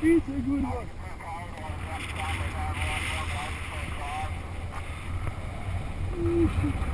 He's a good one. Ooh.